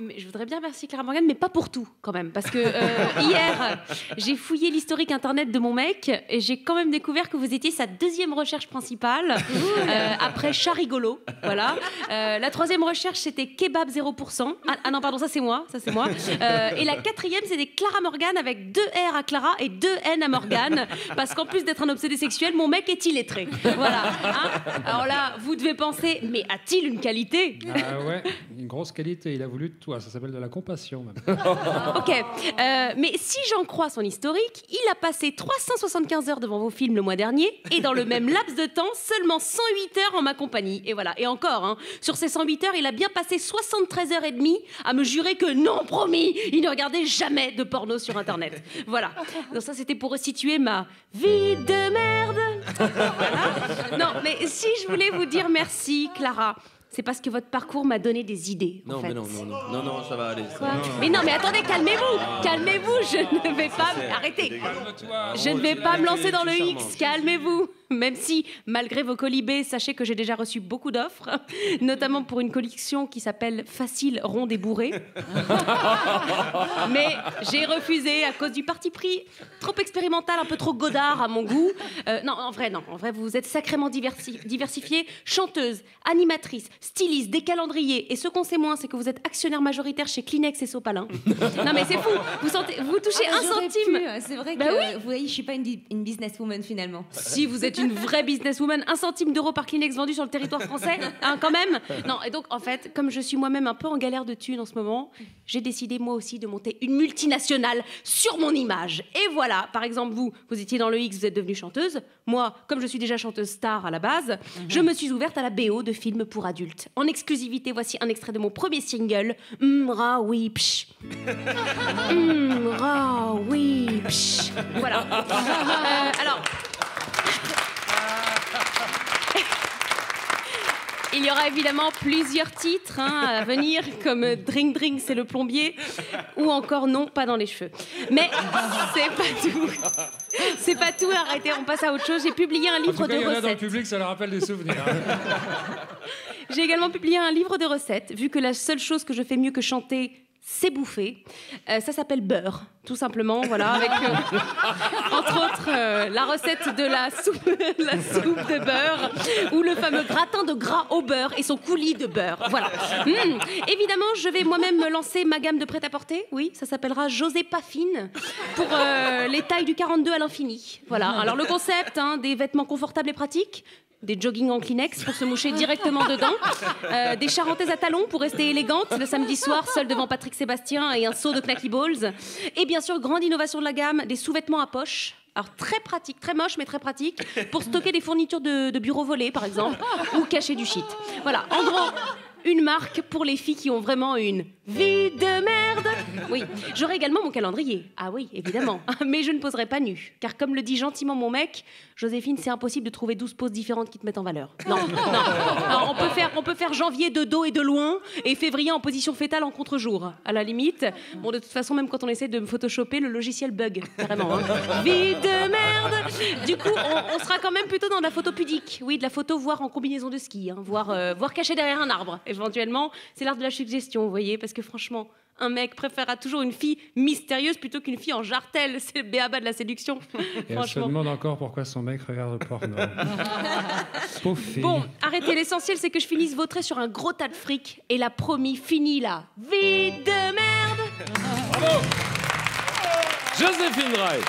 Mais je voudrais bien merci Clara Morgan, mais pas pour tout quand même. Parce que euh, hier, j'ai fouillé l'historique internet de mon mec et j'ai quand même découvert que vous étiez sa deuxième recherche principale, euh, après chat rigolo. Voilà. Euh, la troisième recherche, c'était kebab 0%. Ah, ah non, pardon, ça c'est moi. Ça c'est moi. Euh, et la quatrième, c'était Clara Morgan avec deux R à Clara et deux N à Morgan. Parce qu'en plus d'être un obsédé sexuel, mon mec est illettré. Voilà. hein. Alors là, vous devez penser, mais a-t-il une qualité? Ah ouais, une grosse qualité. Il a voulu de Ça s'appelle de la compassion. Même. Ok, euh, mais si j'en crois son historique, il a passé 375 heures devant vos films le mois dernier, et dans le même laps de temps, seulement 108 heures en ma compagnie. Et voilà, et encore, hein, sur ces 108 heures, il a bien passé 73 heures et demie à me jurer que non, promis, il ne regardait jamais de porno sur Internet. Voilà, donc ça c'était pour resituer ma vie de merde. Voilà. Non, mais si je voulais vous dire merci, Clara, c'est parce que votre parcours m'a donné des idées. en Non, fait. mais non, non, non, non, non, ça va aller. ça. Mais non, mais attendez, calmez-vous, calmez-vous, je ne vais pas. Arrêtez. Je ne vais pas me lancer dans le X, calmez-vous. Même si, malgré vos colibés, sachez que j'ai déjà reçu beaucoup d'offres, notamment pour une collection qui s'appelle Facile, ronde et bourrée. Mais j'ai refusé à cause du parti pris trop expérimental, un peu trop godard à mon goût. Euh, non, en vrai, non. En vrai, vous êtes sacrément diversi diversifiée. Chanteuse, animatrice, styliste, des calendriers. Et ce qu'on sait moins, c'est que vous êtes actionnaire majoritaire chez Kleenex et Sopalin. non, mais c'est fou. Vous, sentez, vous touchez Ah, un centime. pu, C'est vrai que Bah oui. vous voyez, je suis pas une, une businesswoman finalement. Si vous êtes une vraie businesswoman, un centime d'euro par Kleenex vendu sur le territoire français, hein, quand même. Non, et donc en fait, comme je suis moi-même un peu en galère de thunes en ce moment, j'ai décidé moi aussi de monter une multinationale sur mon image. Et voilà, par exemple, vous, vous étiez dans le X, vous êtes devenue chanteuse. Moi, comme je suis déjà chanteuse star à la base, je me suis ouverte à la BO de films pour adultes. En exclusivité, voici un extrait de mon premier single, Mra oui psh. Mra oui psh. Voilà. Euh, alors. Il y aura évidemment plusieurs titres hein, à venir, comme Drink Drink, c'est le plombier, ou encore Non, pas dans les cheveux. Mais c'est pas tout. C'est pas tout, arrêtez, on passe à autre chose. J'ai publié un En livre tout cas, il de y en a dans le recettes. public, ça leur rappelle des souvenirs. hein. J'ai également publié un livre de recettes, vu que la seule chose que je fais mieux que chanter, c'est bouffer. Euh, ça s'appelle beurre, tout simplement, voilà, avec euh, entre autres euh, la recette de la soupe, la soupe de beurre ou le fameux gratin de gras au beurre et son coulis de beurre. Voilà. Mm. Évidemment, je vais moi-même me lancer ma gamme de prêt-à-porter. Oui, ça s'appellera José Paffine pour les tailles du 42 à l'infini. Voilà. Alors le concept, hein, des vêtements confortables et pratiques des jogging en Kleenex pour se moucher directement dedans, euh, des charentaises à talons pour rester élégante le samedi soir seule devant Patrick Sébastien et un seau de Knacky Balls, et bien sûr grande innovation de la gamme, des sous-vêtements à poche. Alors très pratique, très moche mais très pratique pour stocker des fournitures de, de bureau volés par exemple ou cacher du shit. Voilà, en gros une marque pour les filles qui ont vraiment une vie de merde. Oui, j'aurai également mon calendrier. Ah oui, évidemment. Mais je ne poserai pas nu. Car comme le dit gentiment mon mec, Joséphine, c'est impossible de trouver 12 poses différentes qui te mettent en valeur. Non, non. Non, on, peut faire, on peut faire janvier de dos et de loin et février en position fétale en contre-jour. À la limite. Bon, de toute façon, même quand on essaie de me photoshopper, le logiciel bug. Carrément. hein. Vie de merde. Du coup, on, on sera quand même plutôt dans de la photo pudique. Oui, de la photo voire en combinaison de ski. hein, voire, euh, voire caché derrière un arbre. Éventuellement, c'est l'art de la suggestion, vous voyez. Parce que franchement, un mec préférera toujours une fille mystérieuse plutôt qu'une fille en jartelle. C'est le béaba de la séduction. Et elle se demande encore pourquoi son mec regarde le porno. Bon, arrêtez, l'essentiel c'est que je finisse vautré sur un gros tas de fric. Et la promis, fini là. Vie de merde Joséphine Drey